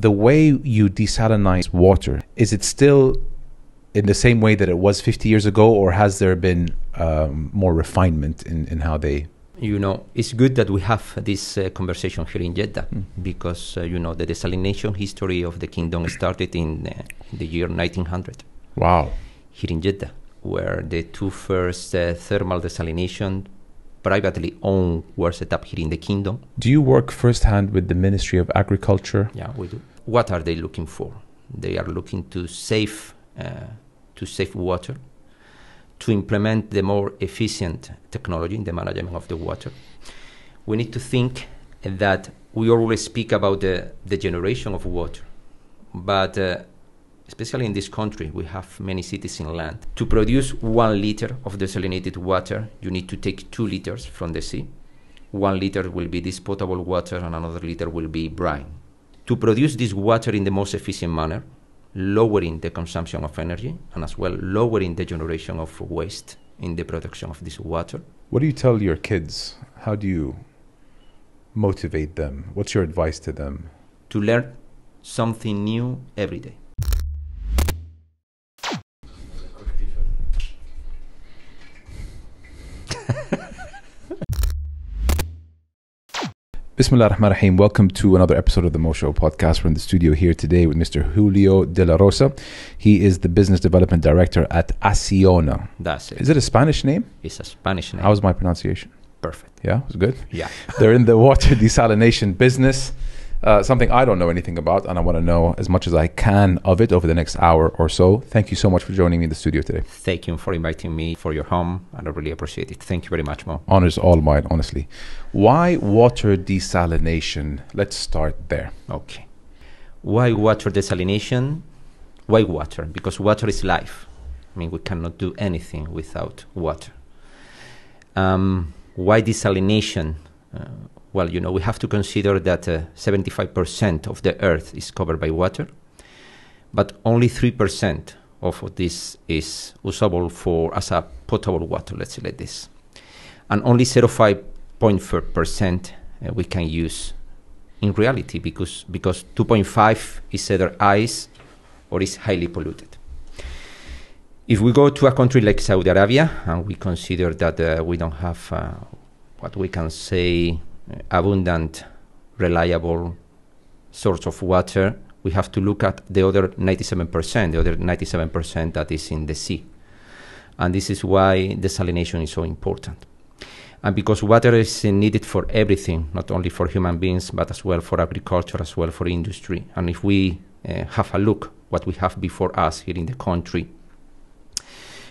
the way you desalinize water, is it still in the same way that it was 50 years ago, or has there been um, more refinement in, in how they? You know, it's good that we have this uh, conversation here in Jeddah Mm. because, uh, you know, the desalination history of the kingdom started in uh, the year 1900 Wow. here in Jeddah, where the two first uh, thermal desalination privately owned were set up here in the kingdom. Do you work firsthand with the Ministry of Agriculture? Yeah, we do. What are they looking for? They are looking to save uh, to save water, to implement the more efficient technology in the management of the water. We need to think that we always speak about the, the generation of water, but uh, especially in this country, we have many cities inland. To produce one liter of desalinated water, you need to take two liters from the sea. One liter will be this potable water, and another liter will be brine. To produce this water in the most efficient manner, lowering the consumption of energy and as well lowering the generation of waste in the production of this water. What do you tell your kids? How do you motivate them? What's your advice to them? To learn something new every day. Bismillah ar-Rahman ar-Rahim. Welcome to another episode of the Mo Show podcast. We're in the studio here today with Mr. Julio De La Rosa. He is the Business Development Director at Acciona. That's it. Is it a Spanish name? It's a Spanish name. How's my pronunciation? Perfect. Yeah, it was good. Yeah. They're in the water desalination business, uh, something I don't know anything about, and I want to know as much as I can of it over the next hour or so. Thank you so much for joining me in the studio today. Thank you for inviting me for your home, and I really appreciate it. Thank you very much, Mo. Honor's all mine, honestly. Why water desalination? Let's start there. Okay. Why water desalination? Why water? Because water is life. I mean, we cannot do anything without water. Um, why desalination? Uh, well, you know, we have to consider that uh, 75% of the earth is covered by water, but only 3% of this is usable for as a potable water, let's say like this. And only 0.5% uh, we can use in reality because because 2.5 is either ice or is highly polluted. If we go to a country like Saudi Arabia and we consider that uh, we don't have uh, what we can say uh, abundant, reliable source of water, we have to look at the other 97%, the other 97% that is in the sea. And this is why desalination is so important and because water is needed for everything, not only for human beings, but as well for agriculture, as well for industry. And if we uh, have a look what we have before us here in the country,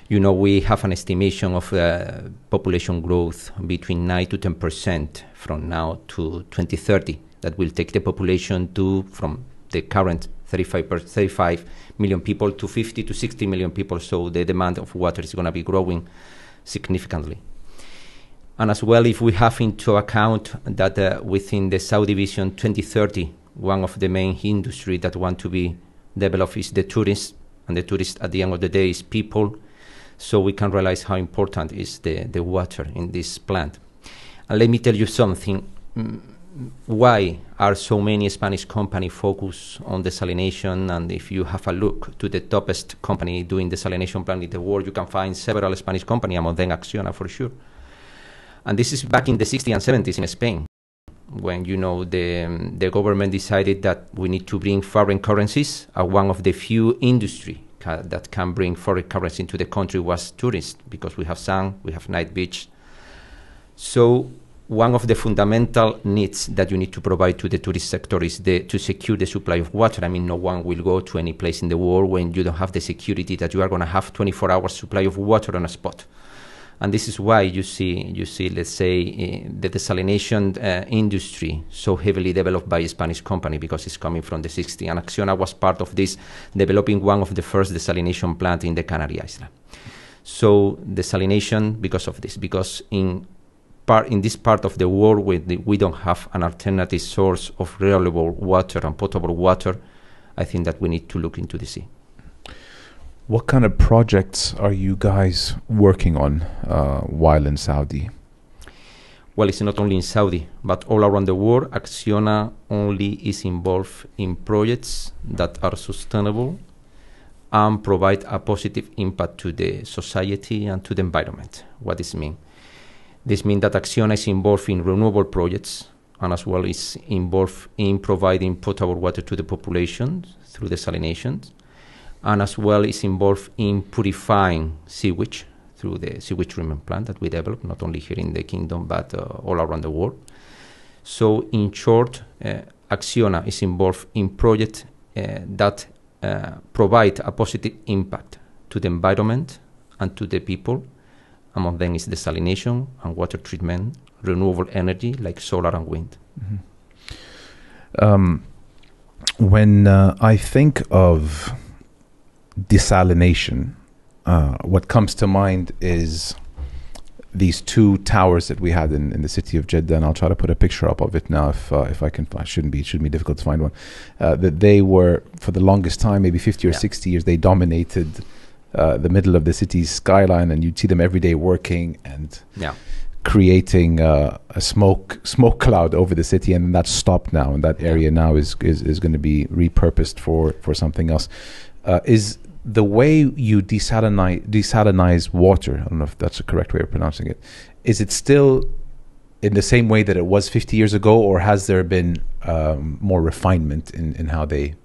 you know, we have an estimation of uh, population growth between 9 to 10 percent from now to 2030. That will take the population to from the current 35, per, 35 million people to 50 to 60 million people. So the demand of water is going to be growing significantly. And as well, if we have into account that uh, within the Saudi Vision 2030, one of the main industry that want to be developed is the tourists, and the tourists at the end of the day is people. So we can realize how important is the, the water in this plant. And let me tell you something. Mm, Why are so many Spanish companies focused on desalination? And if you have a look to the toppest company doing desalination plant in the world, you can find several Spanish companies, among them Acciona for sure. And this is back in the 60s and 70s in Spain, when you know the um, the government decided that we need to bring foreign currencies. Uh, one of the few industry ca- that can bring foreign currency into the country was tourists, because we have sun, we have night beach. So one of the fundamental needs that you need to provide to the tourist sector is the, to secure the supply of water. I mean, no one will go to any place in the world when you don't have the security that you are going to have 24 hours supply of water on a spot and this is why you see you see let's say uh, the desalination uh, industry so heavily developed by a Spanish company because it's coming from the 60s and Acciona was part of this developing one of the first desalination plant in the Canary Islands. So desalination because of this because in part in this part of the world where we don't have an alternative source of reliable water and potable water I think that we need to look into the sea What kind of projects are you guys working on uh, while in Saudi? well, it's not only in Saudi, but all around the world, Acciona only is involved in projects that are sustainable and provide a positive impact to the society and to the environment. What does this mean? This means that Acciona is involved in renewable projects and as well is involved in providing potable water to the population through the desalination, and as well is involved in purifying sewage through the sewage treatment plant that we develop, not only here in the kingdom, but uh, all around the world. So, in short, uh, Acciona is involved in projects uh, that uh, provide a positive impact to the environment and to the people. Among them is desalination and water treatment, renewable energy like solar and wind. Mm-hmm. Um, when uh, I think of desalination, uh, what comes to mind is these two towers that we had in, in the city of Jeddah, and I'll try to put a picture up of it now if uh, if I can. I shouldn't be. It shouldn't be difficult to find one. Uh, that they were for the longest time, maybe fifty or yeah. sixty years, they dominated uh, the middle of the city's skyline, and you'd see them every day working and yeah. creating uh, a smoke smoke cloud over the city, and that's stopped now, and that area now is is, is going to be repurposed for for something else. Uh, is the way you desalinize, desalinize water, I don't know if that's the correct way of pronouncing it, is it still in the same way that it was 50 years ago, or has there been um, more refinement in, in how they?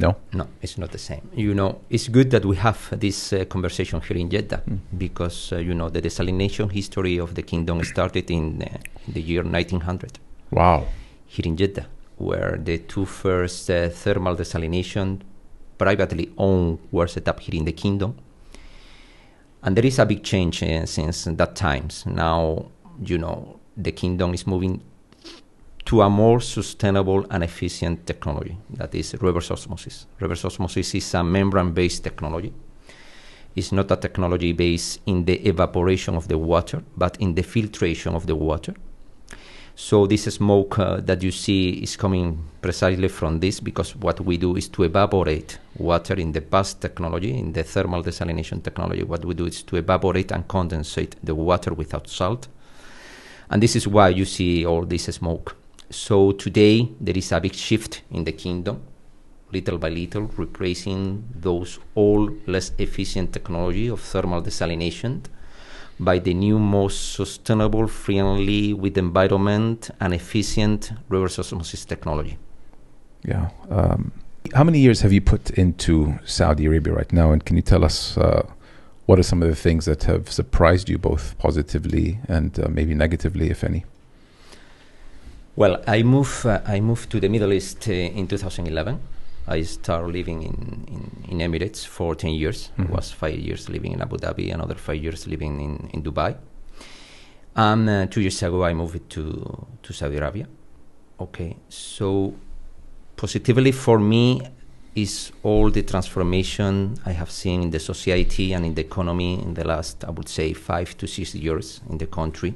No? No, it's not the same. You know, it's good that we have this uh, conversation here in Jeddah mm. because, uh, you know, the desalination history of the kingdom started in uh, the year 1900. Wow. Here in Jeddah, where the two first uh, thermal desalination privately owned were set up here in the kingdom. And there is a big change uh, since that times. Now, you know, the kingdom is moving to a more sustainable and efficient technology that is reverse osmosis. Reverse osmosis is a membrane based technology. It's not a technology based in the evaporation of the water, but in the filtration of the water. So this smoke uh, that you see is coming precisely from this because what we do is to evaporate water in the past technology, in the thermal desalination technology. What we do is to evaporate and condensate the water without salt. And this is why you see all this smoke. So today there is a big shift in the kingdom, little by little, replacing those old, less efficient technology of thermal desalination by the new, most sustainable, friendly with the environment, and efficient reverse osmosis technology. Yeah. Um, how many years have you put into Saudi Arabia right now? And can you tell us uh, what are some of the things that have surprised you both positively and uh, maybe negatively, if any? Well, I moved, uh, I moved to the Middle East uh, in 2011. I started living in, in, in Emirates for 10 years. Mm-hmm. was five years living in Abu Dhabi, another five years living in, in Dubai. And uh, two years ago, I moved to, to Saudi Arabia. Okay, so positively for me is all the transformation I have seen in the society and in the economy in the last, I would say, five to six years in the country.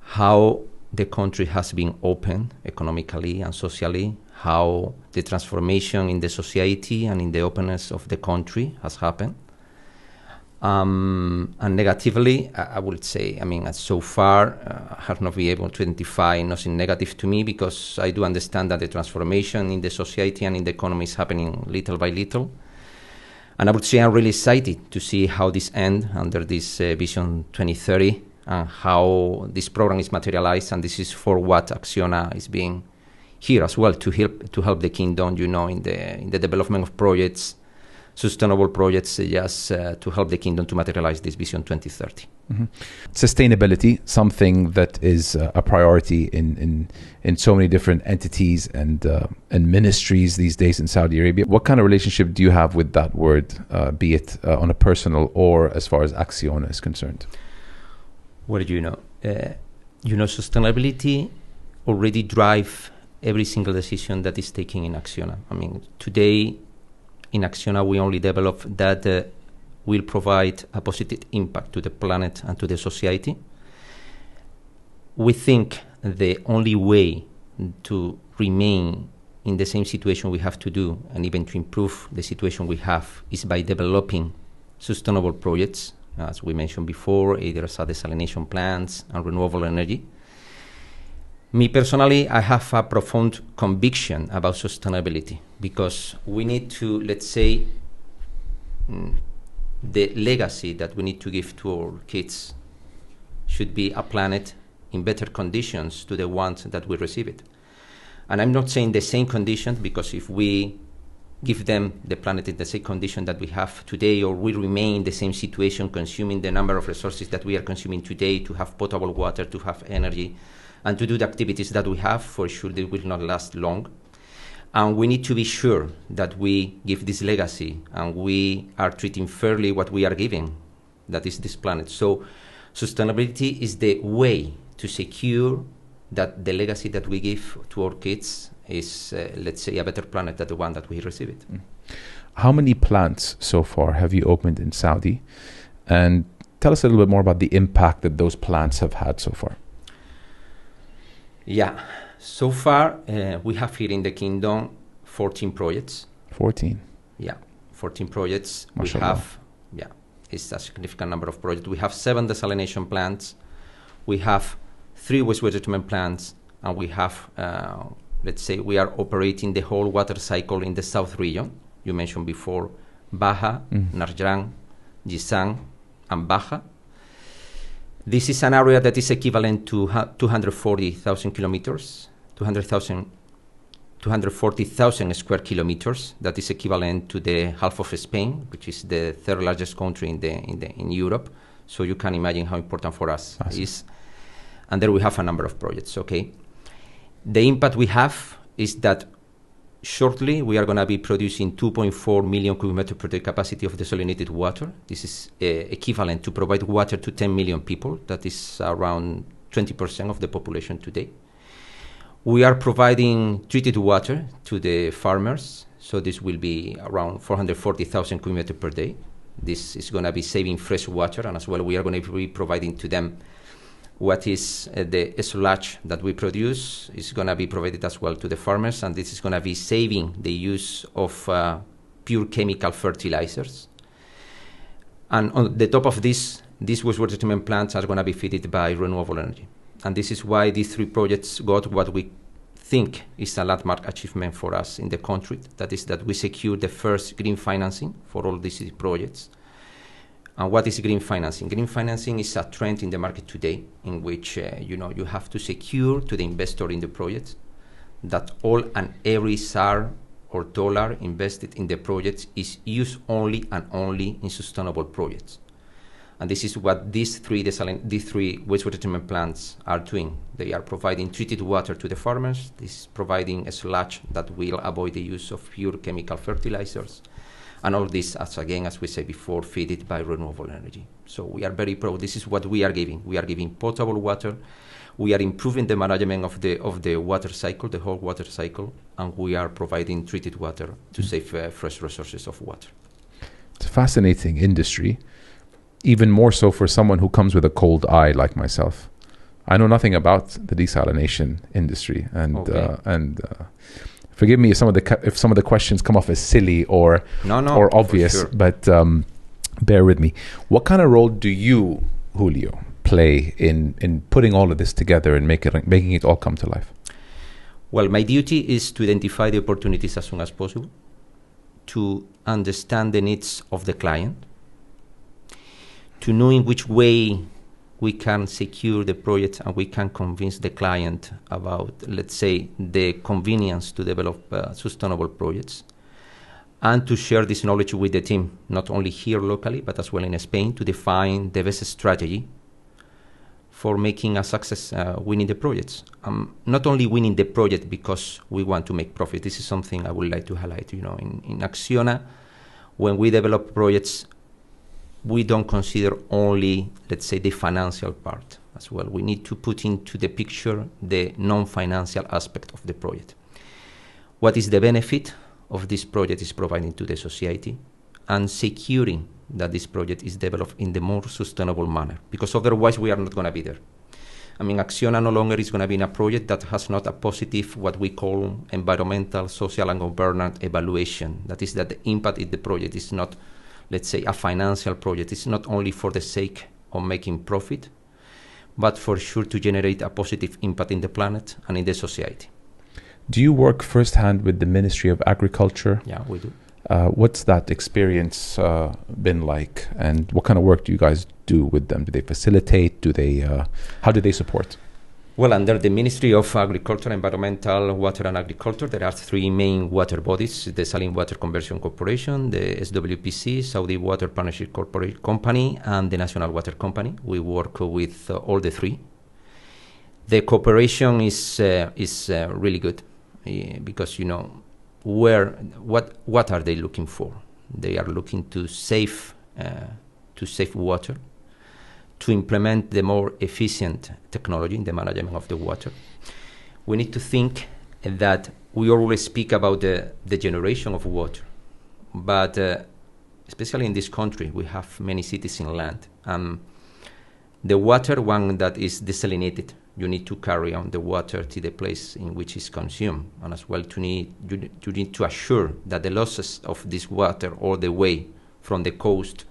How the country has been open economically and socially, how the transformation in the society and in the openness of the country has happened. Um, and negatively, I, I, would say, I mean, so far, uh, I have not been able to identify nothing negative to me because I do understand that the transformation in the society and in the economy is happening little by little. And I would say I'm really excited to see how this ends under this uh, Vision 2030 and how this program is materialized. And this is for what Acciona is being here as well to help to help the kingdom, you know, in the in the development of projects, sustainable projects, uh, just uh, to help the kingdom to materialize this vision 2030. Mm-hmm. Sustainability, something that is uh, a priority in, in in so many different entities and uh, and ministries these days in Saudi Arabia. What kind of relationship do you have with that word, uh, be it uh, on a personal or as far as Acciona is concerned? What do you know? you know, sustainability already drive every single decision that is taken in Acciona. I mean, today in Acciona, we only develop that uh, will provide a positive impact to the planet and to the society. We think the only way to remain in the same situation we have to do and even to improve the situation we have is by developing sustainable projects as we mentioned before, either as desalination plants and renewable energy. Me personally, I have a profound conviction about sustainability because we need to, let's say, mm, the legacy that we need to give to our kids should be a planet in better conditions to the ones that we receive it. And I'm not saying the same conditions because if we give them the planet in the same condition that we have today, or we remain in the same situation, consuming the number of resources that we are consuming today to have potable water, to have energy, and to do the activities that we have, for sure they will not last long. And we need to be sure that we give this legacy and we are treating fairly what we are giving, that is this planet. So, sustainability is the way to secure that the legacy that we give to our kids is, uh, let's say, a better planet than the one that we receive it. Mm. How many plants so far have you opened in Saudi? And tell us a little bit more about the impact that those plants have had so far. Yeah, so far uh, we have here in the kingdom 14 projects. 14. Yeah, 14 projects. We have, yeah, it's a significant number of projects. We have seven desalination plants. We have three wastewater treatment plants, and we have, uh, let's say, we are operating the whole water cycle in the south region. You mentioned before Baja, mm. Najran, Jizan, and Baja. This is an area that is equivalent to 240,000 kilometers, 200,000 240,000 square kilometers. That is equivalent to the half of Spain, which is the third largest country in the in the in Europe. So you can imagine how important for us is and there we have a number of projects. Okay, the impact we have is that shortly we are going to be producing 2.4 million cubic meter per day capacity of desalinated water. This is uh, equivalent to provide water to 10 million people. That is around 20% of the population today. We are providing treated water to the farmers, so this will be around 440,000 cubic meter per day. This is going to be saving fresh water, and as well we are going to be providing to them what is uh, the sludge that we produce is going to be provided as well to the farmers, and this is going to be saving the use of uh, pure chemical fertilizers. And on the top of this, these wastewater treatment plants are going to be fitted by renewable energy. And this is why these three projects got what we think is a landmark achievement for us in the country. That is that we secured the first green financing for all these projects and what is green financing? Green financing is a trend in the market today, in which uh, you know you have to secure to the investor in the project that all and every SAR or dollar invested in the project is used only and only in sustainable projects. And this is what these three these three wastewater treatment plants are doing. They are providing treated water to the farmers. This is providing a sludge that will avoid the use of pure chemical fertilizers and all this, as again, as we said before, fed by renewable energy. So we are very proud. This is what we are giving. We are giving potable water. We are improving the management of the of the water cycle, the whole water cycle, and we are providing treated water to mm. save uh, fresh resources of water. It's a fascinating industry, even more so for someone who comes with a cold eye like myself. I know nothing about the desalination industry, and okay. uh, and uh, forgive me if some of the if some of the questions come off as silly or no, no, or obvious, sure. but um, bear with me. What kind of role do you, Julio, play in in putting all of this together and make it, making it all come to life? Well, my duty is to identify the opportunities as soon as possible, to understand the needs of the client, to know in which way we can secure the project and we can convince the client about, let's say, the convenience to develop uh, sustainable projects and to share this knowledge with the team, not only here locally, but as well in Spain, to define the best strategy for making a success uh, winning the projects. Um, not only winning the project because we want to make profit. This is something I would like to highlight. You know, in, in Acciona, when we develop projects, we don't consider only, let's say, the financial part as well. We need to put into the picture the non-financial aspect of the project. What is the benefit of this project is providing to the society and securing that this project is developed in the more sustainable manner because otherwise we are not going to be there. I mean, Acciona no longer is going to be in a project that has not a positive, what we call environmental, social, and governance evaluation. That is, that the impact in the project is not let's say, a financial project. It's not only for the sake of making profit, but for sure to generate a positive impact in the planet and in the society. Do you work firsthand with the Ministry of Agriculture? Yeah, we do. Uh, what's that experience uh, been like, and what kind of work do you guys do with them? Do they facilitate? Do they? Uh, how do they support? Well, under the Ministry of Agriculture, Environmental, Water and Agriculture, there are three main water bodies the Saline Water Conversion Corporation, the SWPC, Saudi Water Partnership Corporate Company, and the National Water Company. We work with uh, all the three. The cooperation is, uh, is uh, really good uh, because, you know, where, what, what are they looking for? They are looking to save, uh, to save water to implement the more efficient technology in the management of the water. We need to think that we always speak about the, the generation of water, but uh, especially in this country, we have many cities in land. Um, the water, one that is desalinated, you need to carry on the water to the place in which it's consumed, and as well to need you, you need to assure that the losses of this water all the way from the coast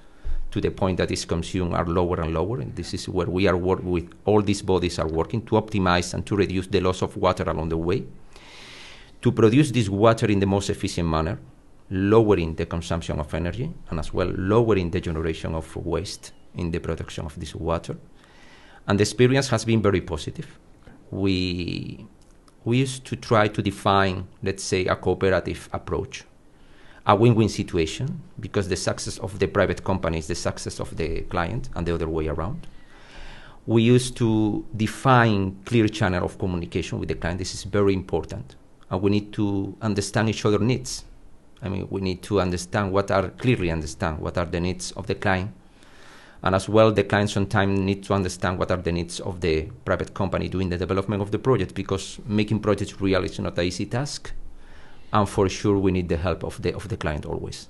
to the point that is consumed are lower and lower. And this is where we are working with all these bodies are working to optimize and to reduce the loss of water along the way. To produce this water in the most efficient manner, lowering the consumption of energy and as well lowering the generation of waste in the production of this water. And the experience has been very positive. We we used to try to define, let's say, a cooperative approach a win-win situation because the success of the private company is the success of the client and the other way around. We used to define clear channel of communication with the client. This is very important, and we need to understand each other needs. I mean, we need to understand what are clearly understand what are the needs of the client, and as well, the client sometimes need to understand what are the needs of the private company doing the development of the project because making projects real is not an easy task and for sure we need the help of the of the client always.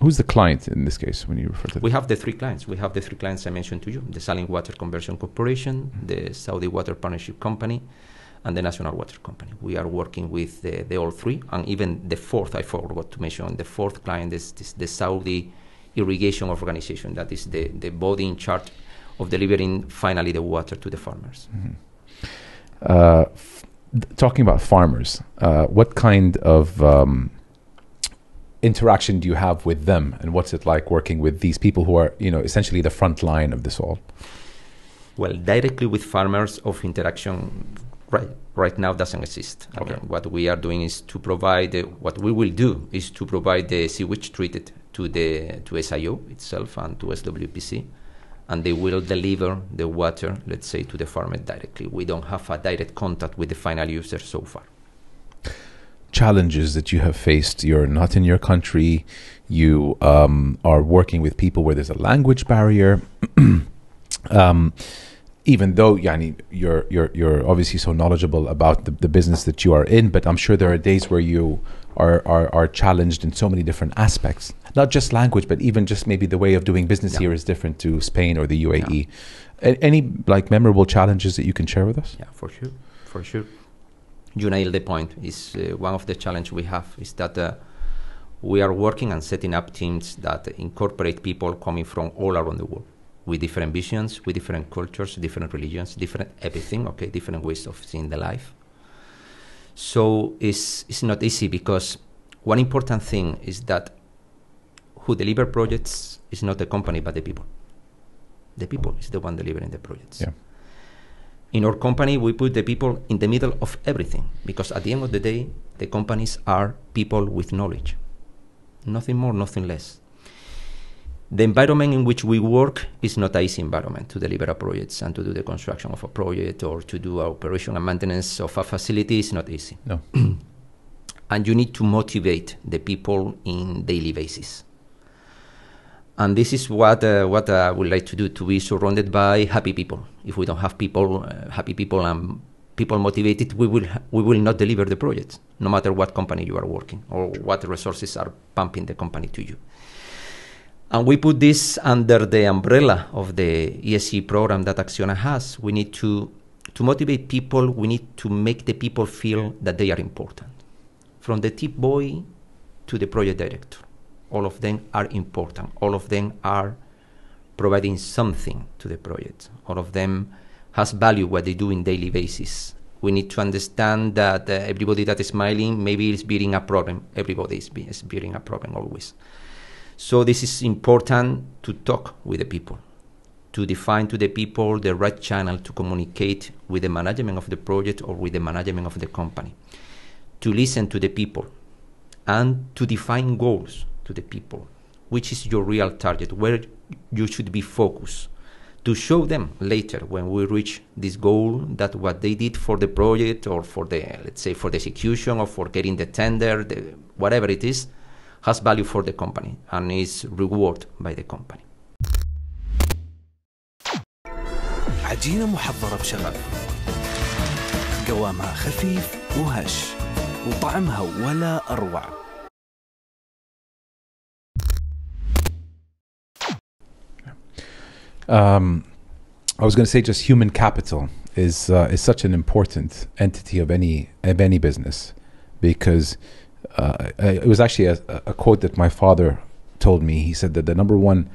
Who's the client in this case when you refer to? We have the three clients. We have the three clients I mentioned to you: the Saline Water Conversion Corporation, mm-hmm. the Saudi Water Partnership Company, and the National Water Company. We are working with the, the all three, and even the fourth I forgot to mention. The fourth client is, is the Saudi Irrigation Organization. That is the the body in charge of delivering finally the water to the farmers. Mm-hmm. Uh, talking about farmers, uh, what kind of um, interaction do you have with them, and what's it like working with these people who are, you know, essentially the front line of this all? Well, directly with farmers, of interaction right right now doesn't exist. Okay. Again, what we are doing is to provide uh, what we will do is to provide the sewage treated to the to SIO itself and to SWPC and they will deliver the water, let's say, to the farmer directly. We don't have a direct contact with the final user so far. Challenges that you have faced. You're not in your country. You um, are working with people where there's a language barrier. um, even though yani, you're you're you're obviously so knowledgeable about the, the business that you are in, but I'm sure there are days where you are, are are challenged in so many different aspects not just language, but even just maybe the way of doing business yeah. here is different to Spain or the UAE. Yeah. any like memorable challenges that you can share with us? Yeah, for sure, for sure. You nailed the point. Is uh, one of the challenge we have is that uh, we are working and setting up teams that incorporate people coming from all around the world with different visions, with different cultures, different religions, different everything. Okay, different ways of seeing the life. So it's it's not easy because one important thing is that who deliver projects is not the company but the people. The people is the one delivering the projects. Yeah. In our company, we put the people in the middle of everything because at the end of the day, the companies are people with knowledge. Nothing more, nothing less. The environment in which we work is not an easy environment to deliver a project and to do the construction of a project or to do operation and maintenance of a facility is not easy. No. and you need to motivate the people in daily basis and this is what uh, what I would like to do to be surrounded by happy people. If we don't have people, uh, happy people and people motivated, we will we will not deliver the project, no matter what company you are working or what resources are pumping the company to you. And we put this under the umbrella of the ESG program that Acciona has. We need to to motivate people. We need to make the people feel that they are important, from the tip boy to the project director All of them are important. All of them are providing something to the project. All of them has value what they do in daily basis. We need to understand that uh, everybody that is smiling maybe is bearing a problem. Everybody is, be- is bearing a problem always. So this is important to talk with the people, to define to the people the right channel to communicate with the management of the project or with the management of the company, to listen to the people, and to define goals to the people. Which is your real target? Where you should be focused to show them later when we reach this goal that what they did for the project or for the let's say for the execution or for getting the tender the, whatever it is has value for the company and is rewarded by the company عجينة محضرة بشغف قوامها خفيف وهش وطعمها ولا أروع Um, I was going to say just human capital is uh, is such an important entity of any of any business because uh, it was actually a, a quote that my father told me. He said that the number one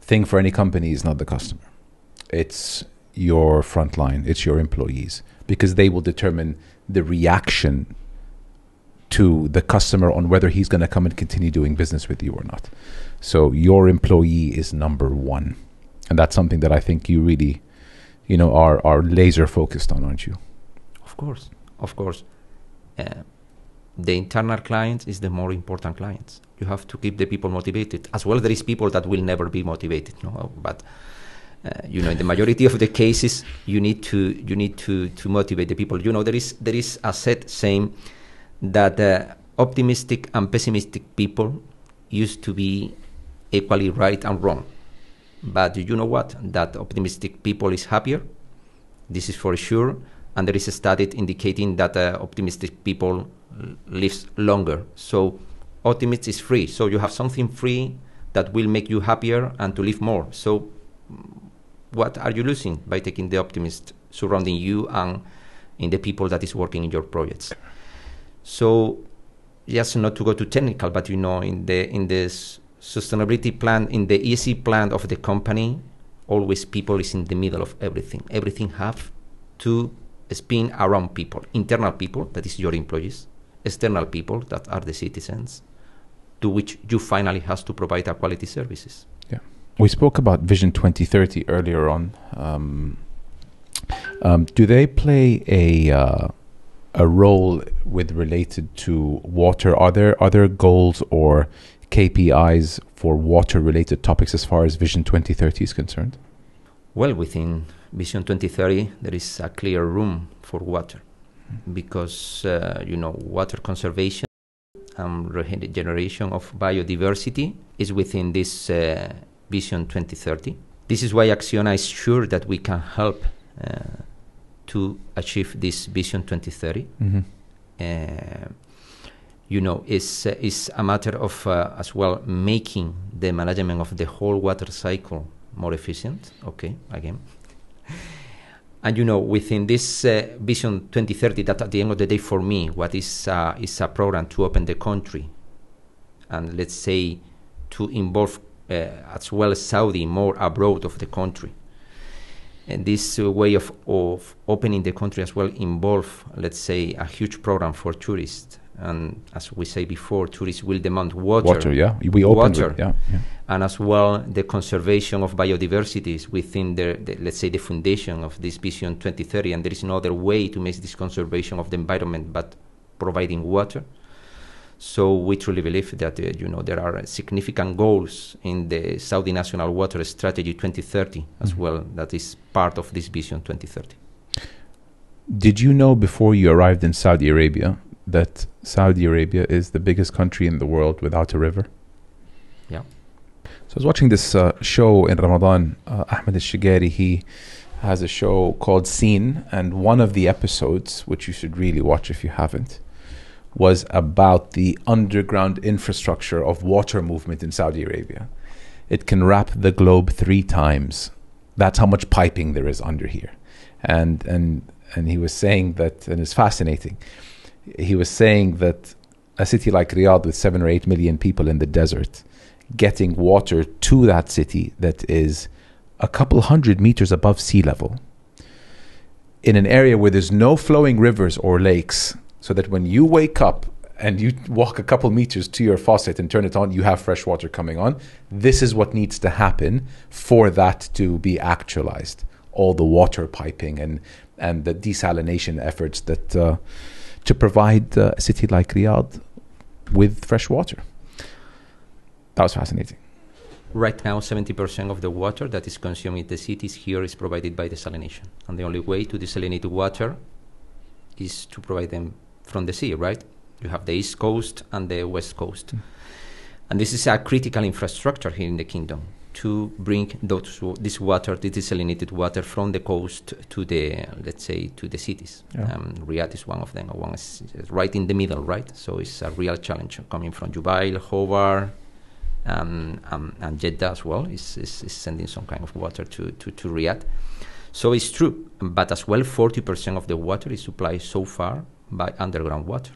thing for any company is not the customer; it's your front line, it's your employees, because they will determine the reaction to the customer on whether he's going to come and continue doing business with you or not. So your employee is number one and that's something that I think you really, you know, are are laser focused on, aren't you? of course of course uh, the internal clients is the more important clients. You have to keep the people motivated as well there is people that will never be motivated no but uh, you know in the majority of the cases you need to you need to to motivate the people. You know there is there is a set saying that uh, optimistic and pessimistic people used to be equally right and wrong. But you know what? That optimistic people is happier this is for sure and there is a study indicating that uh, optimistic people lives longer. So optimism is free. So you have something free that will make you happier and to live more. So what are you losing by taking the optimist surrounding you and in the people that is working in your projects? So just not to go too technical but you know in the in this sustainability plan in the ESG plan of the company always people is in the middle of everything. Everything have to spin around people internal people that is your employees external people that are the citizens to which you finally has to provide a quality services Yeah. We spoke about Vision 2030 earlier on. Um, um, do they play a uh, a role with related to water? Are there other goals or KPIs for water related topics as far as Vision 2030 is concerned? Well, within Vision 2030, there is a clear room for water because, uh, you know, water conservation and regeneration of biodiversity is within this uh, Vision 2030. This is why Acciona is sure that we can help uh, to achieve this Vision 2030 Mm-hmm. uh, you know, is uh, is a matter of uh, as well making the management of the whole water cycle more efficient. Okay, again. And you know, within this uh, Vision 2030, that at the end of the day, for me, what is uh, is a program to open the country, and let's say to involve uh, as well Saudi more abroad of the country. And this way of, of opening the country as well involve, let's say, a huge program for tourists. And as we say before, tourists will demand water, Water, yeah. We opened Water. with, yeah, yeah. and as well the conservation of biodiversity is within the, the, let's say, the foundation of this Vision 2030. And there is no other way to make this conservation of the environment but providing water. So we truly believe that uh, you know there are significant goals in the Saudi National Water Strategy 2030 as Mhm. well that is part of this Vision 2030. Did you know before you arrived in Saudi Arabia that Saudi Arabia is the biggest country in the world without a river? Yeah. So I was watching this uh, show in Ramadan. Uh, Ahmed al Shugairi, he has a show called Scene, and one of the episodes, which you should really watch if you haven't, was about the underground infrastructure of water movement in Saudi Arabia. It can wrap the globe three times. That's how much piping there is under here. And and and he was saying that, and it's fascinating. He was saying that a city like Riyadh with seven or eight million people in the desert getting water to that city that is a couple hundred meters above sea level in an area where there's no flowing rivers or lakes, so that when you wake up and you walk a couple meters to your faucet and turn it on, you have fresh water coming on. This is what needs to happen for that to be actualized. All the water piping and and the desalination efforts that uh, to provide uh, a city like Riyadh with fresh water. That was fascinating. Right now, 70% of the water that is consumed in the cities here is provided by desalination. And the only way to desalinate water is to provide them from the sea, right? You have the East Coast and the West Coast. And this is a critical infrastructure here in the kingdom to bring those, this water, this desalinated water from the coast to the, let's say, to the cities. Yeah. Um, Riyadh is one of them. One is right in the middle, right? So it's a real challenge coming from Jubail, Khobar, um, um, and Jeddah as well is, is, is sending some kind of water to, to, to Riyadh. So it's true, but as well, 40% of the water is supplied so far by underground water.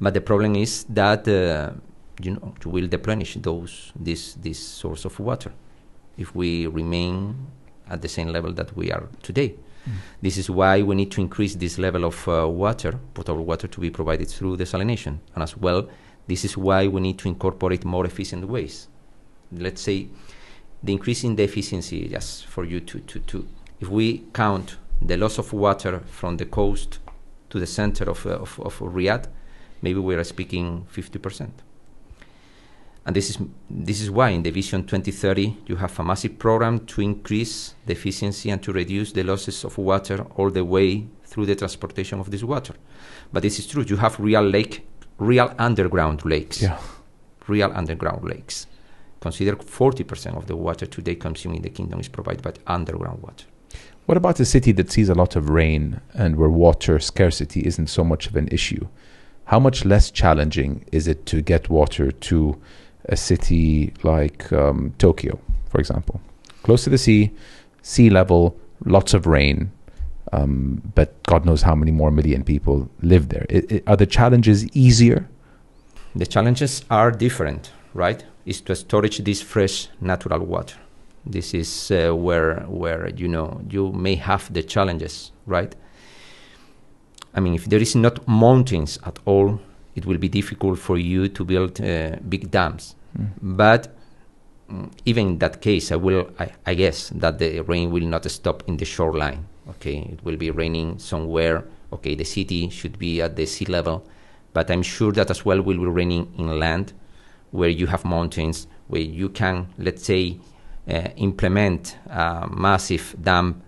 But the problem is that uh, you know you will deplenish those this this source of water if we remain at the same level that we are today. This is why we need to increase this level of uh, water, potable water, to be provided through desalination, and as well, this is why we need to incorporate more efficient ways. Let's say the increase in the efficiency, just for you to, to, to if we count the loss of water from the coast to the center of, uh, of, of Riyadh, maybe we are speaking 50%. And this is, this is why in the Vision 2030 you have a massive program to increase the efficiency and to reduce the losses of water all the way through the transportation of this water. But this is true. You have real lake, real underground lakes, Yeah. real underground lakes. Consider 40% of the water today consumed in the kingdom is provided by underground water. What about a city that sees a lot of rain and where water scarcity isn't so much of an issue? How much less challenging is it to get water to a city like um, Tokyo, for example? Close to the sea, sea level, lots of rain, um, but God knows how many more million people live there. I- I- are the challenges easier? The challenges are different, right? Is to storage this fresh natural water. This is uh, where where you know you may have the challenges, right? I mean, if there is not mountains at all, it will be difficult for you to build uh, big dams. But mm, even in that case, I will I, I guess that the rain will not stop in the shoreline. Okay, it will be raining somewhere. Okay, the city should be at the sea level, but I'm sure that as well will be raining inland, where you have mountains, where you can, let's say, uh, implement a massive dam,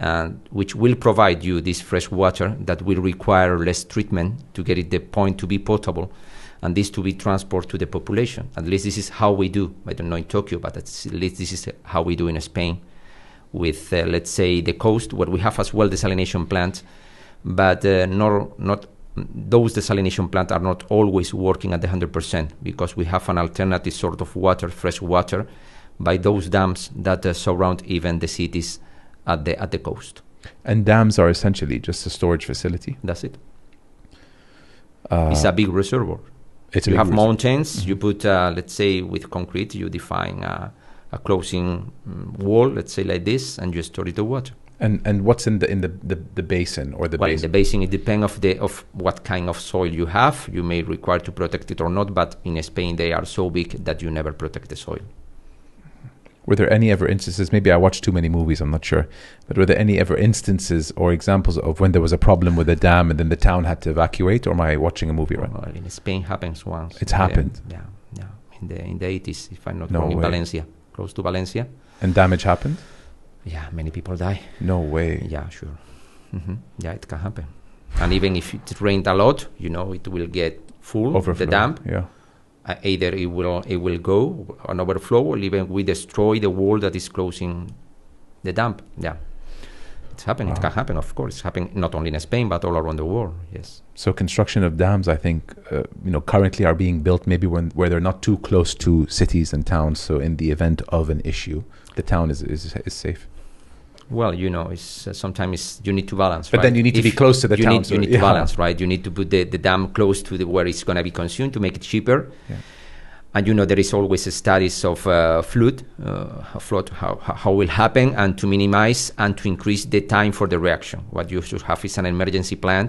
uh, which will provide you this fresh water that will require less treatment to get it the point to be potable, and this to be transported to the population. At least this is how we do. I don't know in Tokyo, but at least this is how we do in Spain with uh, let's say the coast where we have as well desalination plants but uh, not not those desalination plants are not always working at the 100% because we have an alternative sort of water fresh water by those dams that uh, surround even the cities at the at the coast And dams are essentially just a storage facility. that's it Uh, it's a big reservoir it's you have mountains you put uh, let's say with concrete you define uh, a closing mm, wall let's say like this and you store the water And and what's in the in the, the, the basin or the well, in basin? the basin, it depends of the of what kind of soil you have. You may require to protect it or not, but in Spain they are so big that you never protect the soil. Were there any ever instances? Maybe I watched too many movies. I'm not sure, but were there any ever instances or examples of when there was a problem with a dam and then the town had to evacuate? Or am I watching a movie right now? Well, in Spain happens once. It's happened? yeah, yeah. In the in the 80s, if I'm not No wrong, in. Valencia, close to Valencia. And damage happened? Yeah, many people die. No way. Yeah, sure. hmm Yeah, it can happen. And even if it rained a lot, you know, it will get full Overflow. the dam. Yeah. Uh, either it will it will go an overflow or even we destroy the wall that is closing the dam. Yeah, it's happening. It can happen, of course. It's happening not only in Spain but all around the world. Yes. So construction of dams, I think, uh, you know, currently are being built maybe when where they're not too close to cities and towns. So in the event of an issue, the town is is, is safe. Well, you know, it's uh, sometimes you need to balance. But right? then you need to be close to the you town, Need, so- you need yeah. to balance, right? You need to put the, the dam close to the, where it's going to be consumed to make it cheaper. Yeah. And you know there is always a studies of uh, flood, uh, how flood, how, how how will happen, and to minimize and to increase the time for the reaction. What you should have is an emergency plan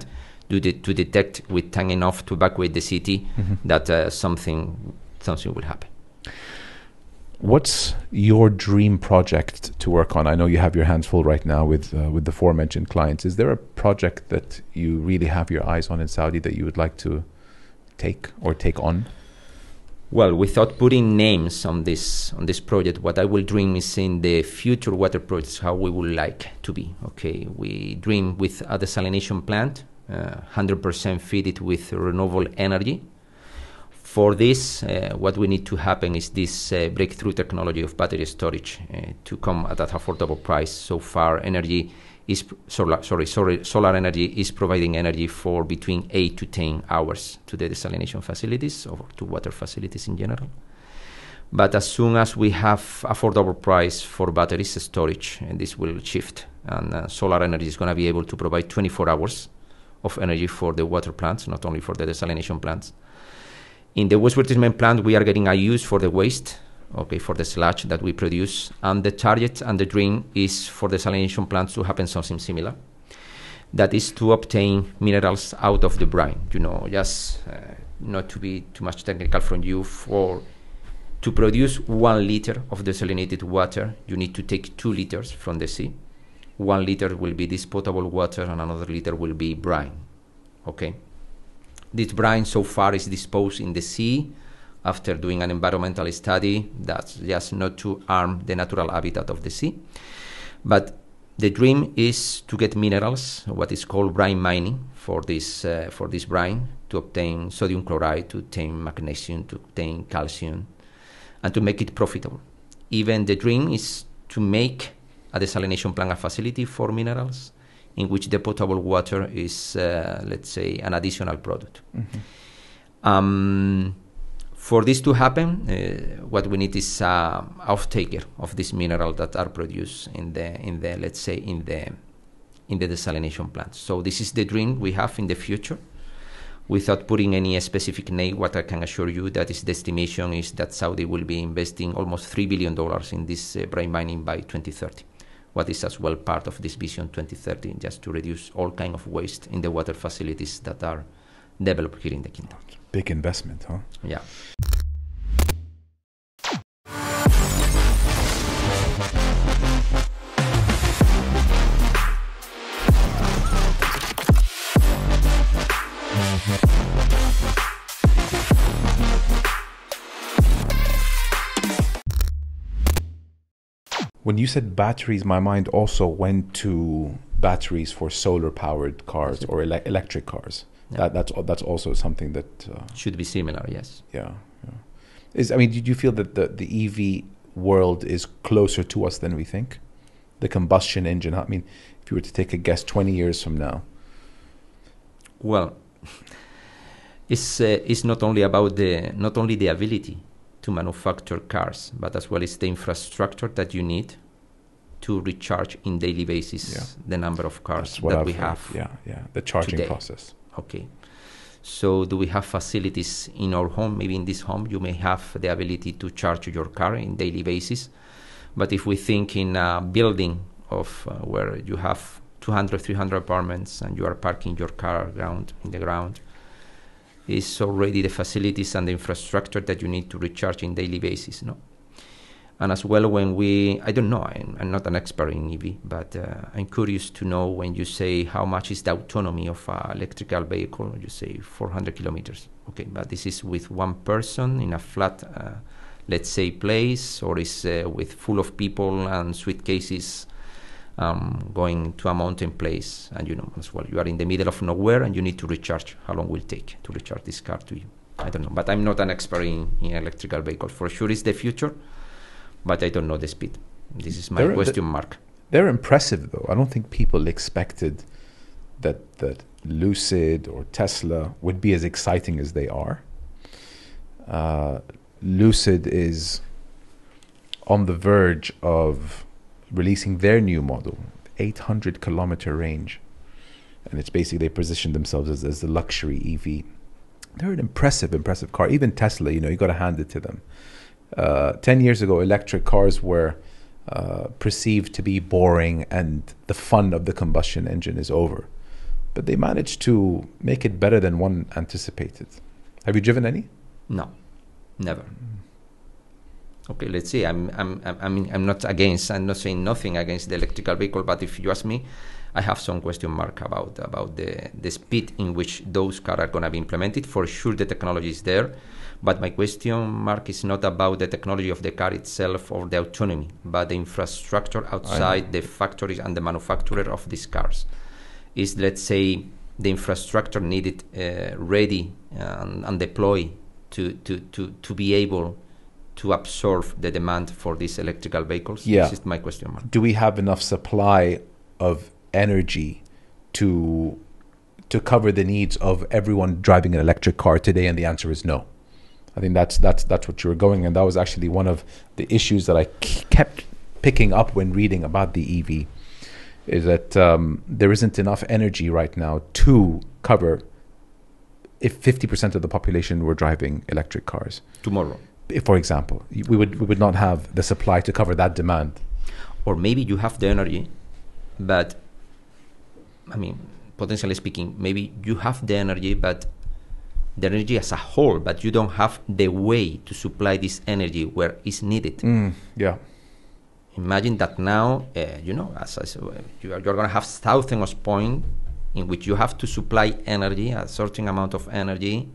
to, de- to detect with time enough to evacuate the city Mm-hmm. that uh, something something will happen. What's your dream project to work on? I know you have your hands full right now with uh, with the aforementioned clients. Is there a project that you really have your eyes on in Saudi that you would like to take or take on? Well, without putting names on this on this project, what I will dream is in the future water projects how we would like to be. Okay, we dream with a desalination plant, uh, 100% fitted with renewable energy. For this, uh, what we need to happen is this uh, breakthrough technology of battery storage uh, to come at that affordable price. So far, energy is solar, sorry, sorry, solar energy is providing energy for between eight to ten hours to the desalination facilities or to water facilities in general. But as soon as we have affordable price for batteries storage, and this will shift, and uh, solar energy is going to be able to provide 24 hours of energy for the water plants, not only for the desalination plants. In the wastewater treatment plant, we are getting a use for the waste, okay, for the sludge that we produce, and the target and the dream is for the desalination plants to happen something similar. That is to obtain minerals out of the brine. You know, just uh, not to be too much technical from you. For to produce one liter of desalinated water, you need to take two liters from the sea. One liter will be this potable water, and another liter will be brine. Okay. This brine so far is disposed in the sea after doing an environmental study that's just not to harm the natural habitat of the sea. But the dream is to get minerals, what is called brine mining, for this uh, for this brine to obtain sodium chloride, to obtain magnesium, to obtain calcium, and to make it profitable. Even the dream is to make a desalination plant a facility for minerals, in which the potable water is, uh, let's say, an additional product. Um, for this to happen, uh, what we need is uh, off-taker of this mineral that are produced in the in the let's say in the in the desalination plant. So this is the dream we have in the future. Without putting any specific name, what I can assure you that is the estimation is that Saudi will be investing almost three billion dollars in this uh, brine mining by 2030. What is as well part of this vision 2030, just to reduce all kind of waste in the water facilities that are developed here in the kingdom. Big investment, huh? Yeah. When you said batteries, my mind also went to batteries for solar-powered cars or ele- electric cars. Yeah. That, that's that's also something that uh, Should be similar, yes. yeah, yeah. Is I mean, did you feel that the the EV world is closer to us than we think? The combustion engine. I mean, if you were to take a guess, twenty years from now, Well, it's uh, it's not only about the not only the ability to manufacture cars, but as well as the infrastructure that you need to recharge in daily basis Yeah. the number of cars that I've we heard. have. Yeah, yeah. The charging today. process. Okay. So, do we have facilities in our home? Maybe in this home, you may have the ability to charge your car in daily basis. But if we think in a building of uh, where you have 200, 300 apartments and you are parking your car ground in the ground, is already the facilities and the infrastructure that you need to recharge in daily basis, no? And as well, when we, I don't know, I'm, I'm not an expert in EV, but uh, I'm curious to know when you say how much is the autonomy of an electrical vehicle, you say 400 kilometers. Okay, but this is with one person in a flat, uh, let's say, place, or is uh, with full of people and suitcases um, going to a mountain place, and you know as well, you are in the middle of nowhere and you need to recharge. How long will it take to recharge this car to you? I don't know, but I'm not an expert in, in electrical vehicles. For sure, it's the future, but I don't know the speed. This is my There are- question mark. They're impressive, though. I don't think people expected that that Lucid or Tesla would be as exciting as they are. Uh, Lucid is on the verge of releasing their new model, 800 kilometer range. And it's basically they position themselves as, as the luxury EV. They're an impressive, impressive car. Even Tesla, you know, you got to hand it to them. Uh, 10 years ago, electric cars were uh, perceived to be boring and the fun of the combustion engine is over. But they managed to make it better than one anticipated. Have you driven any? No, never. Okay, let's see. I'm, I'm, I'm, I'm not against. I'm not saying nothing against the electrical vehicle, but if you ask me, I have some question mark about about the the speed in which those cars are going to be implemented. For sure, the technology is there, but my question mark is not about the technology of the car itself or the autonomy, but the infrastructure outside the factories and the manufacturer of these cars. Is let's say the infrastructure needed uh, ready and, and deployed to, to, to, to be able to absorb the demand for these electrical vehicles? Yeah. This is my question mark. Do we have enough supply of energy to to cover the needs of everyone driving an electric car today? And the answer is no. I think that's that's that's what you were going, and that was actually one of the issues that I k- kept picking up when reading about the EV, is that um, there isn't enough energy right now to cover if fifty percent of the population were driving electric cars. Tomorrow. For example, we would we would not have the supply to cover that demand. Or maybe you have the energy, but I mean, potentially speaking, maybe you have the energy, but the energy as a whole, but you don't have the way to supply this energy where it's needed. Mm, yeah. Imagine that now, uh, you know, as I said, you are, you're going to have thousands of points in which you have to supply energy, a certain amount of energy,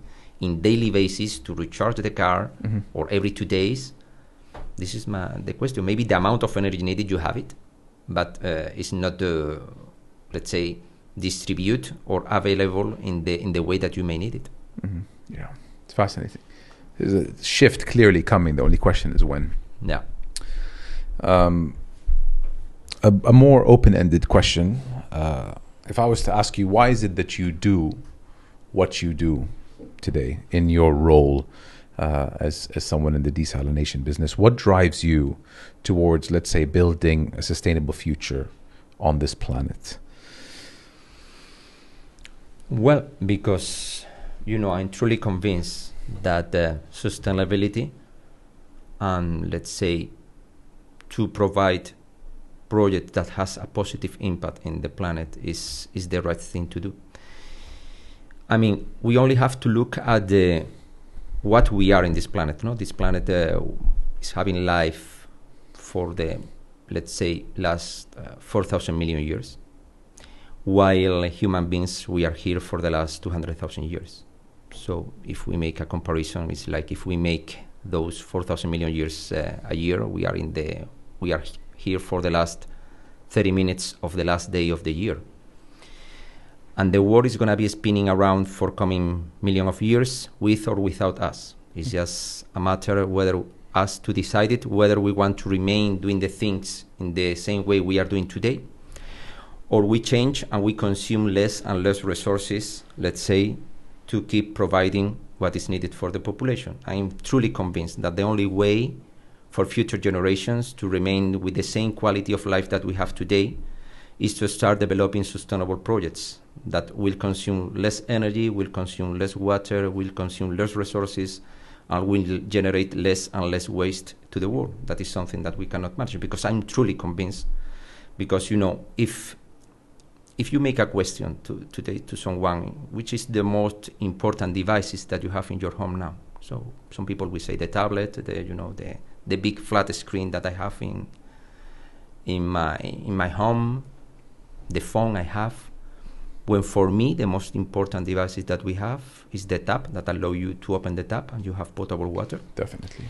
in daily basis to recharge the car, Mm-hmm. or every two days. This is my the question. Maybe the amount of energy needed, you have it, but uh, it's not the, let's say, distribute or available in the in the way that you may need it. hmm Yeah, it's fascinating. There's a shift clearly coming. The only question is when. Yeah. Um, a, a more open-ended question. Uh, if I was to ask you, why is it that you do what you do today in your role uh, as as someone in the desalination business? What drives you towards, let's say, building a sustainable future on this planet? Well, because you know, I'm truly convinced that uh, sustainability and let's say to provide project that has a positive impact in the planet is is the right thing to do. I mean, we only have to look at the what we are in this planet. No, this planet uh, is having life for the let's say last uh, 4,000 million years while human beings we are here for the last 200,000 years. So if we make a comparison, it's like if we make those 4,000 million years uh, a year, we are in the we are here for the last 30 minutes of the last day of the year. And the world is going to be spinning around for coming million of years with or without us. It's mm-hmm. just a matter whether us to decide it whether we want to remain doing the things in the same way we are doing today or we change and we consume less and less resources, let's say, to keep providing what is needed for the population. I am truly convinced that the only way for future generations to remain with the same quality of life that we have today is to start developing sustainable projects that will consume less energy, will consume less water, will consume less resources, and will generate less and less waste to the world. That is something that we cannot manage because I'm truly convinced. Because you know, if if you make a question to, today to someone, which is the most important devices that you have in your home now? So some people will say the tablet, the you know the the big flat screen that I have in in my in my home, the phone I have. When for me the most important devices that we have is the tap that allow you to open the tap and you have potable water. Definitely.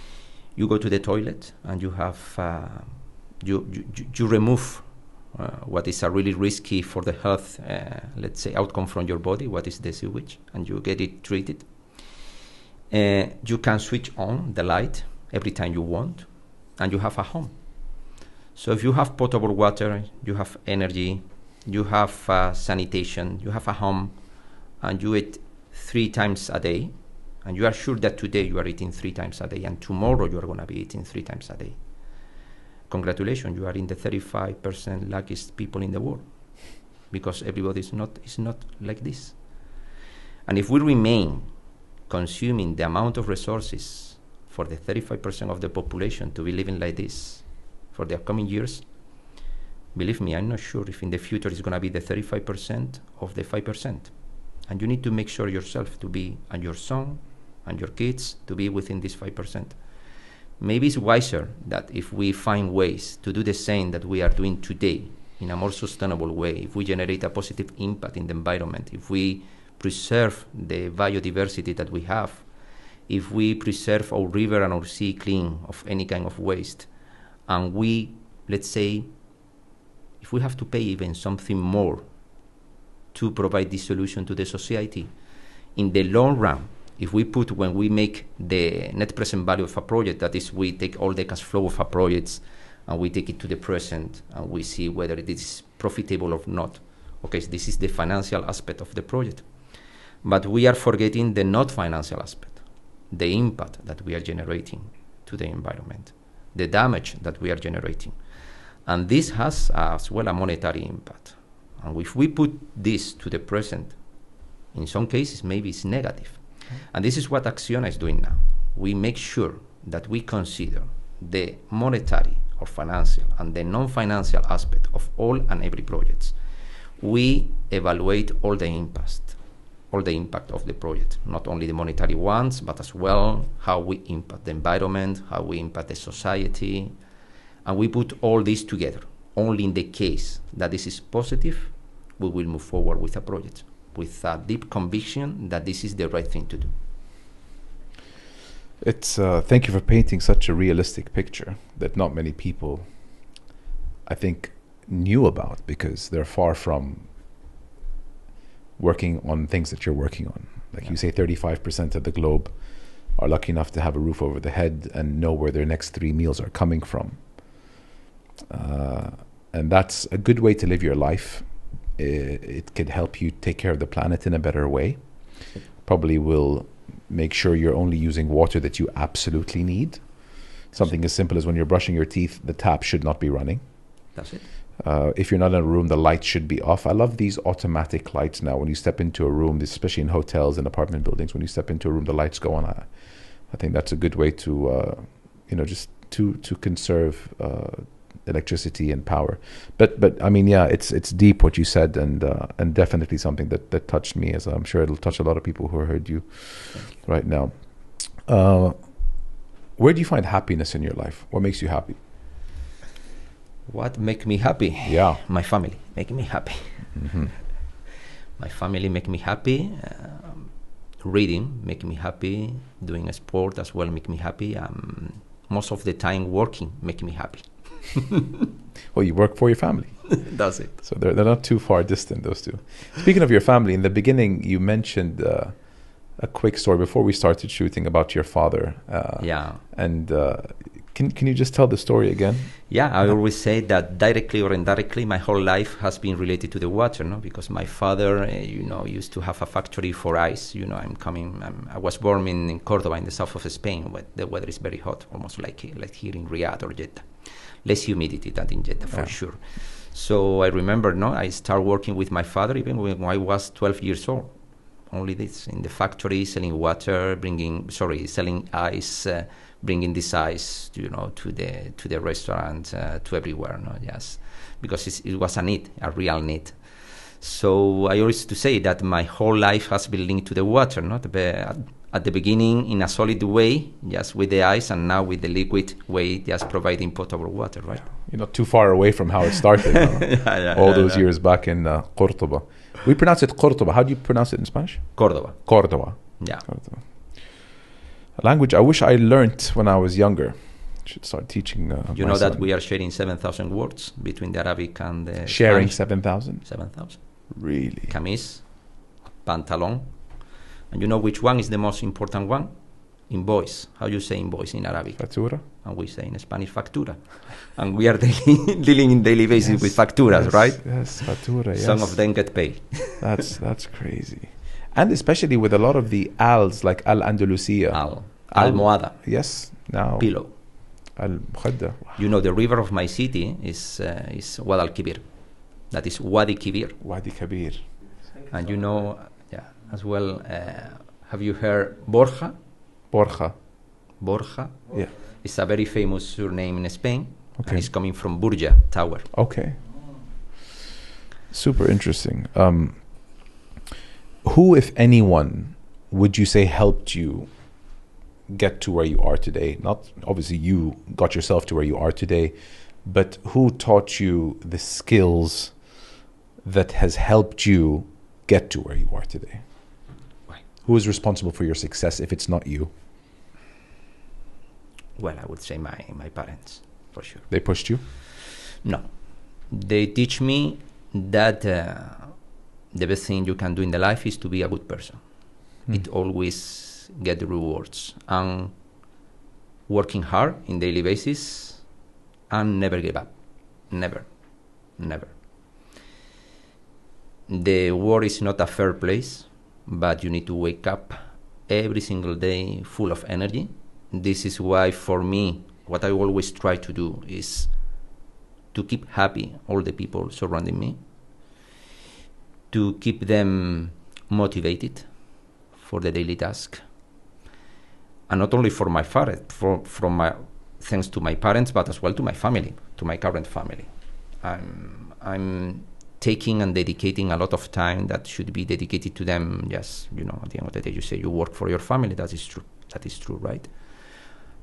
you go to the toilet and you have uh, you, you you- remove uh, what is a really risky for the health uh, let's say outcome from your body what is the sewage and you get it treated. Uh, you can switch on the light every time you want and you have a home. So if you have potable water you have energy you have uh, sanitation you have a home and you eat three times a day. And you are sure that today you are eating three times a day and tomorrow you are going to be eating three times a day. Congratulations, you are in the 35% luckiest people in the world. Because everybody is not, is not like this. And if we remain consuming the amount of resources for the 35% of the population to be living like this for the upcoming years, believe me, I'm not sure if in the future it's going to be the 35% of the 5%. And you need to make sure yourself to be, and your son and your kids to be within this 5%. Maybe it's wiser that if we find ways to do the same that we are doing today in a more sustainable way, if we generate a positive impact in the environment, if we preserve the biodiversity that we have, if we preserve our river and our sea clean of any kind of waste, and we, let's say, if we have to pay even something more to provide this solution to the society, in the long run, if we put when we make the net present value of a project, that is, we take all the cash flow of a project and we take it to the present and we see whether it is profitable or not. Okay, so this is the financial aspect of the project. But we are forgetting the not financial aspect, the impact that we are generating to the environment, the damage that we are generating. And this has as well a monetary impact. And if we put this to the present, in some cases, maybe it's negative. And this is what Acciona is doing now. We make sure that we consider the monetary or financial and the non-financial aspect of all and every project. We evaluate all the impact, all the impact of the project, not only the monetary ones, but as well how we impact the environment, how we impact the society, and we put all this together. Only in the case that this is positive, we will move forward with a project with a deep conviction that this is the right thing to do. It's uh, thank you for painting such a realistic picture that not many people, I think, knew about because they're far from working on things that you're working on. Like you say, 35% of the globe are lucky enough to have a roof over the head and know where their next three meals are coming from. Uh, and that's a good way to live your life. It, it could help you take care of the planet in a better way. Probably will make sure you're only using water that you absolutely need. Something as simple as when you're brushing your teeth, the tap should not be running. That's it. Uh, if you're not in a room, the light should be off. I love these automatic lights now. When you step into a room, especially in hotels and apartment buildings, when you step into a room, the lights go on. I, I think that's a good way to, uh, you know, just to to conserve uh, electricity and power. But but I mean, yeah, it's it's deep what you said, and uh, and definitely something that that touched me, as I'm sure it'll touch a lot of people who heard you right now. Uh, where do you find happiness in your life? What makes you happy? What make me happy? Yeah. My family make me happy. hmm My family make me happy. Um, reading make me happy. Doing a sport as well make me happy. Um, most of the time working make me happy. Well, you work for your family. That's it. So they're, they're not too far distant, those two. Speaking of your family, in the beginning, you mentioned uh, a quick story before we started shooting about your father. Uh, Yeah. And uh, can, can you just tell the story again? Yeah, I always say that directly or indirectly, my whole life has been related to the water, no? Because my father, uh, you know, used to have a factory for ice. You know, I'm coming. I'm, I was born in, in Cordoba, in the south of Spain, where the weather is very hot, almost like like here in Riyadh or Jeddah. Less humidity than in Jeddah, for Yeah. sure. So I remember, no, I started working with my father even when I was 12 years old. Only this in the factory, selling water, bringing sorry, selling ice, uh, bringing this ice, you know, to the to the restaurant, uh, to everywhere. No, yes, because it's, it was a need, a real need. So I always to say that my whole life has been linked to the water. Not at, at the beginning in a solid way, just with the ice, and now with the liquid way, just providing potable water. Right. You're not too far away from how it started. Yeah, yeah, All yeah, those years back in uh, Cordoba. We pronounce it Cordoba. How do you pronounce it in Spanish? Cordoba. Cordoba. Yeah. Cordoba. A language I wish I learnt when I was younger. Should start teaching. Uh, You know that we are sharing 7,000 words between the Arabic and the sharing Spanish. seven thousand. 7,000. Really? Camis, pantalon. And you know which one is the most important one? Invoice. How you say invoice in Arabic? Fatura. And we say in Spanish factura. And we are daily, dealing in daily basis with facturas, yes, right? Yes, fatura. Yes. Some of them get paid. That's that's crazy, and especially with a lot of the als like Al Andalusia. Al. Al- Almohada. Yes. Now. Pillow. Al Mukhadda. You know, the river of my city is uh, is Wad al Kibir. That is Wadi Kibir. Wadi Kabir. And you know, as well. Uh, have you heard Borja? Borja. Borja. Yeah. It's a very famous surname in Spain. Okay. And it's coming from Burja Tower. Okay. Super interesting. Um, who, if anyone, would you say helped you get to where you are today? Not obviously you got yourself to where you are today, but who taught you the skills that has helped you get to where you are today? Who is responsible for your success if it's not you? Well, I would say my, my parents, for sure. They pushed you? No. They teach me that uh, the best thing you can do in the life is to be a good person. Hmm. It always get the rewards. And working hard in daily basis and never give up. Never. Never. The world is not a fair place, but you need to wake up every single day full of energy. This is why, for me, what I always try to do is to keep happy all the people surrounding me, to keep them motivated for the daily task, and not only for my father, for from my thanks to my parents, but as well to my family, to my current family. I'm I'm taking and dedicating a lot of time that should be dedicated to them. Yes, you know, at the end of the day, you say you work for your family. That is true. That is true, right?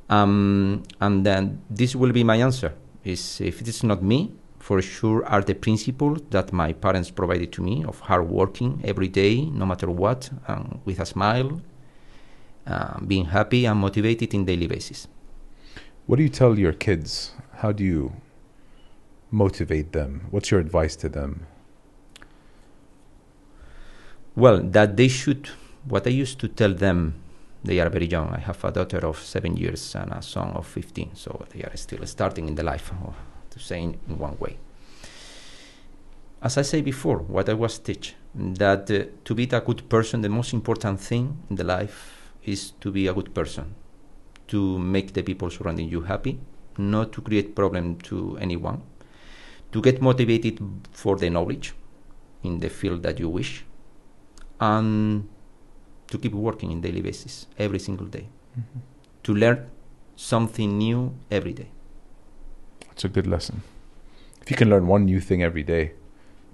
Um, and then this will be my answer: is if it is not me, for sure are the principles that my parents provided to me of hard working every day, no matter what, um, with a smile, uh, being happy and motivated in daily basis. What do you tell your kids? How do you motivate them? What's your advice to them? Well, that they should. What I used to tell them, they are very young. I have a daughter of seven years and a son of 15, so they are still starting in the life, to say in, in one way. As I say before, what I was teach that uh, to be a good person, the most important thing in the life is to be a good person, to make the people surrounding you happy, not to create problem to anyone, to get motivated for the knowledge in the field that you wish, and to keep working in daily basis every single day to learn something new every day It's a good lesson. If you can learn one new thing every day,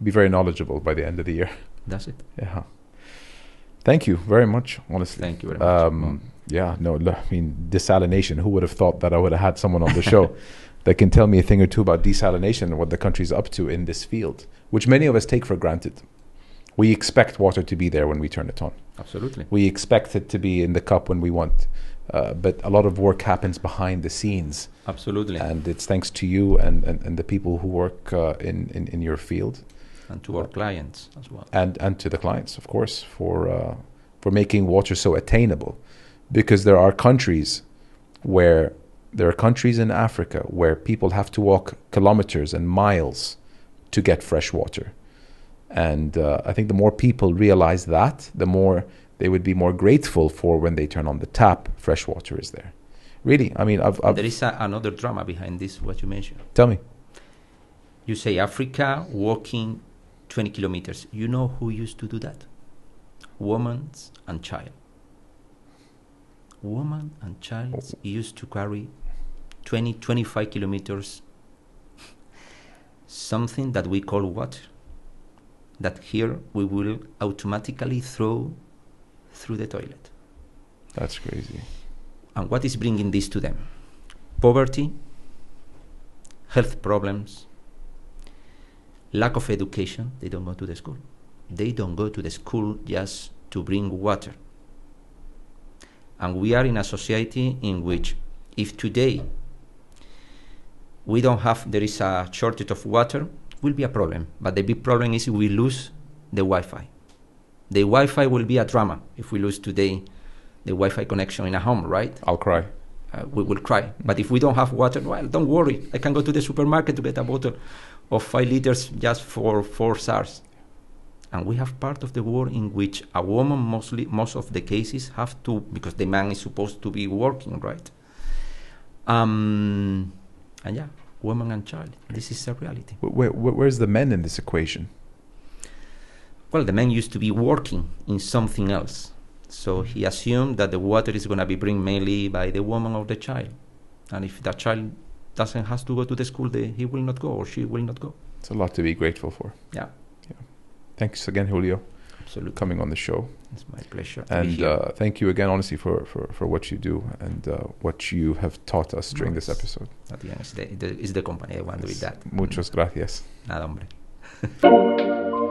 be very knowledgeable by the end of the year. that's it Yeah. Thank you very much, honestly. thank you very much Um, yeah, no, I mean, desalination. Who would have thought that I would have had someone on the show that can tell me a thing or two about desalination and what the country's up to in this field, which many of us take for granted. We expect water to be there when we turn it on. absolutely We expect it to be in the cup when we want. Uh, but a lot of work happens behind the scenes. absolutely and, it's thanks to you and, and, and the people who work uh, in, in, in your field And to our clients as well and, and to the clients, of course, for, uh, for making water so attainable. Because there are countries where there are countries in Africa where people have to walk kilometers and miles to get fresh water. And uh, I think the more people realize that, the more they would be more grateful for when they turn on the tap, fresh water is there. Really, I mean, I've, I've there is a, another drama behind this what you mentioned tell me. you say africa walking 20 kilometers you know who used to do that women and child women and child used to carry 20 25 kilometers. Something that we call water that here we will automatically throw through the toilet. That's crazy. and what is bringing this to them? Poverty health problems lack of education. They don't go to the school. They don't go to the school just to bring water. And we are in a society in which if today we don't have there is a shortage of water will be a problem but the big problem is we lose the wi-fi the wi-fi will be a drama if we lose today the wi-fi connection in a home right I'll cry. uh, we will cry. But if we don't have water, well, don't worry. I can go to the supermarket to get a bottle of five liters just for four SARS. And we have part of the world in which a woman mostly, most of the cases have to, because the man is supposed to be working, right? Um, and yeah, woman and child. This is a reality. Where, where, where's the men in this equation? Well, the man used to be working in something else. So he assumed that the water is going to be bring mainly by the woman or the child. And if that child doesn't has to go to the school, the, he will not go or she will not go. It's a lot to be grateful for. Yeah. Yeah. Thanks again, Julio, Absolutely. coming on the show. It's my pleasure. And uh, thank you again, honestly, for, for, for what you do and uh, what you have taught us during this episode. At the end, it's the, it's the company I want with that. Muchas gracias. Nada, hombre.